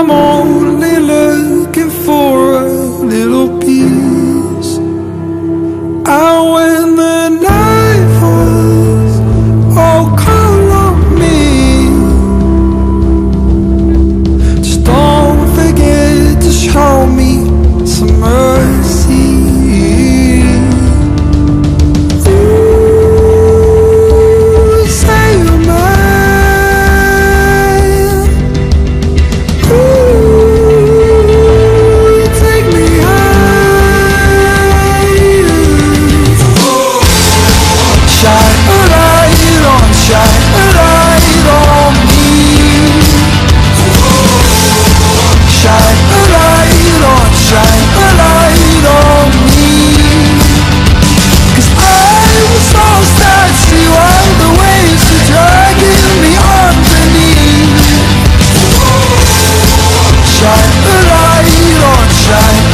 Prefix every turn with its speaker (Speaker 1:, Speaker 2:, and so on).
Speaker 1: I'm only looking for a little peace. I when the night falls Oh, call on me Just don't forget to show me try